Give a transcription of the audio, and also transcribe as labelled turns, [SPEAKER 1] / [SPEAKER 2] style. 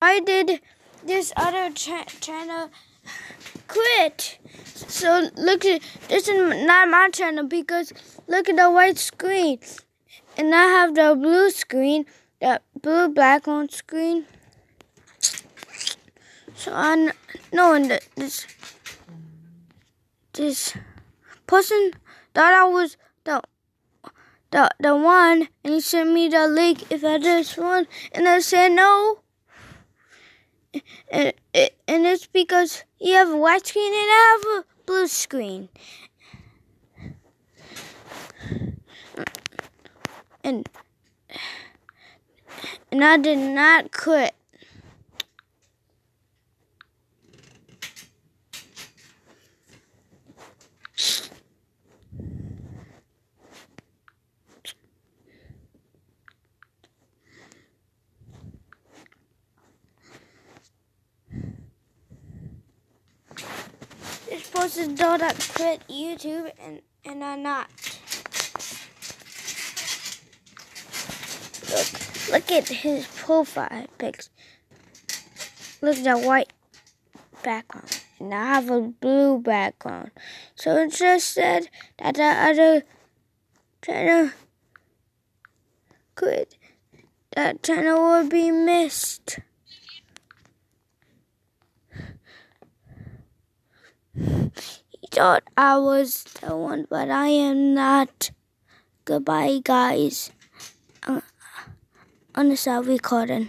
[SPEAKER 1] why did this other cha- channel quit? So look at this is not my channel because look at the white screen, and I have the blue screen, the blue black on screen. So I know that this this person thought I was the the the one, and he sent me the link if I just one, and I said no. And, and it's because you have a white screen and I have a blue screen. And and I did not quit. Supposed to do that quit YouTube and and I'm not. Look, look at his profile pics. Look at that white background, and I have a blue background. So it just said that the other channel quit. That channel will be missed. He thought I was the one, but I am not. Goodbye, guys. Uh, on the side recording.